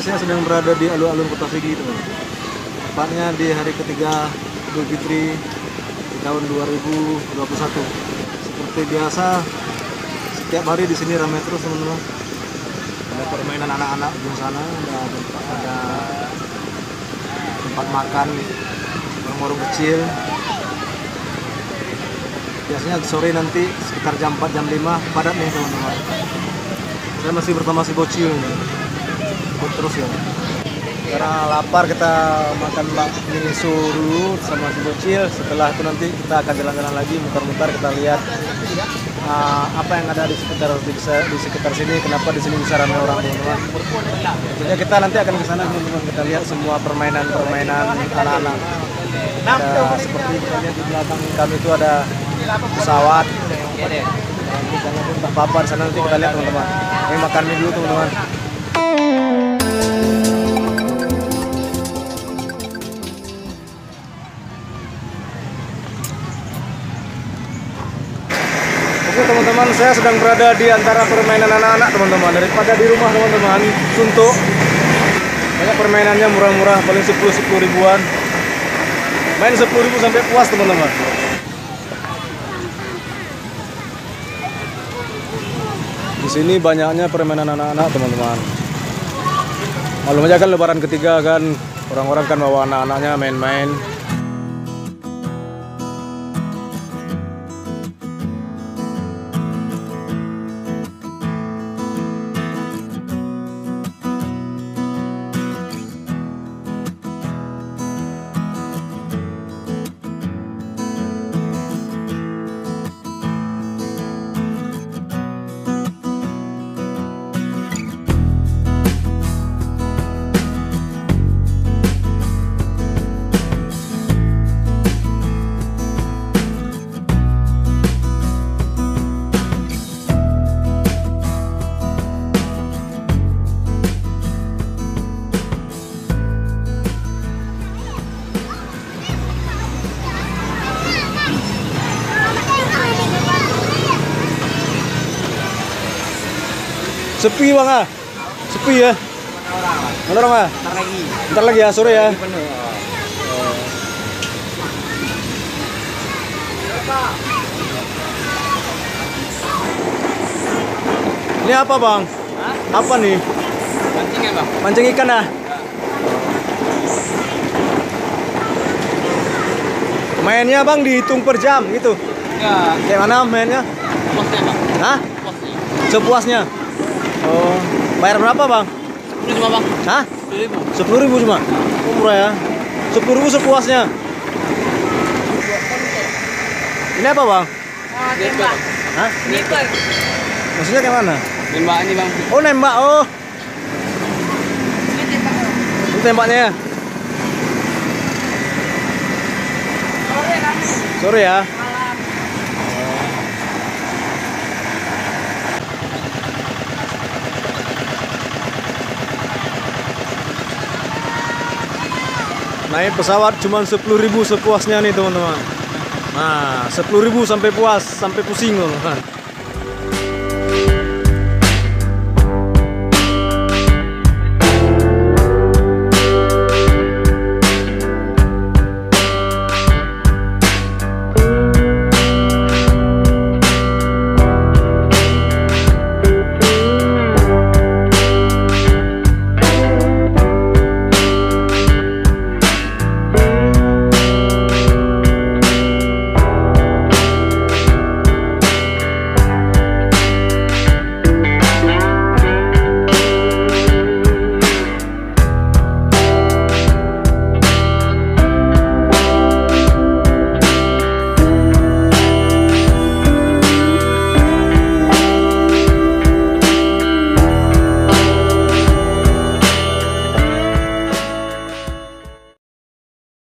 sedang berada di alun-alun Kota Sigi teman. Tepatnya di hari ketiga Idul Fitri di tahun 2021. Seperti biasa, setiap hari di sini ramai terus teman-teman. Ada permainan anak-anak di sana, ada tempat, ada tempat makan warung-warung kecil. Biasanya sore nanti sekitar jam 4 jam 5 padat nih teman-teman. Saya masih bersama si bocil nih. Terus ya. Karena lapar kita makan bakmi su dulu sama si bocil. Setelah itu nanti kita akan jalan-jalan lagi muter-muter kita lihat uh, apa yang ada di sekitar di, di sekitar sini. Kenapa di sini bisa ramai orang teman-teman. Tentunya kita nanti akan ke sana teman-teman. Kita lihat semua permainan-permainan anak-anak. Seperti kita di belakang kami itu ada pesawat. Jangan entah apa di sana nanti kita lihat teman-teman. Ini makan mie dulu teman-teman. Teman-teman, saya sedang berada di antara permainan anak-anak teman-teman. Daripada di rumah teman-teman, suntuk. Banyak permainannya murah-murah, paling 10 10 ribuan. Main 10 ribu sampai puas teman-teman. Di sini banyaknya permainan anak-anak teman-teman. Malum aja kan lebaran ketiga kan orang-orang kan bawa anak-anaknya main-main. Sepi bang ah, sepi ya. Mana orang ah? Ntar lagi. Ntar lagi ya sore ya. Penuh. Ini apa bang? Hah? Apa nih? Pancingnya bang. Mancing ikan ah? Mainnya bang dihitung per jam gitu. Ya, Kayak mana mainnya? posnya bang. Hah? Posnya. Sepuasnya. Oh, bayar berapa bang? Ini cuma bang. Hah? Sepuluh ribu. Sepuluh ribu cuma? Oh, murah ya. Sepuluh ribu sepuasnya. Ini apa bang? Ah, tembak. Hah? Nipel. Maksudnya kayak mana? Tembak ini bang. Oh nembak, oh. Ini tembak. Ini tembaknya ya? Sore ya. Naik pesawat cuma 10.000 sepuasnya nih teman-teman. Nah, 10.000 sampai puas, sampai pusing teman-teman.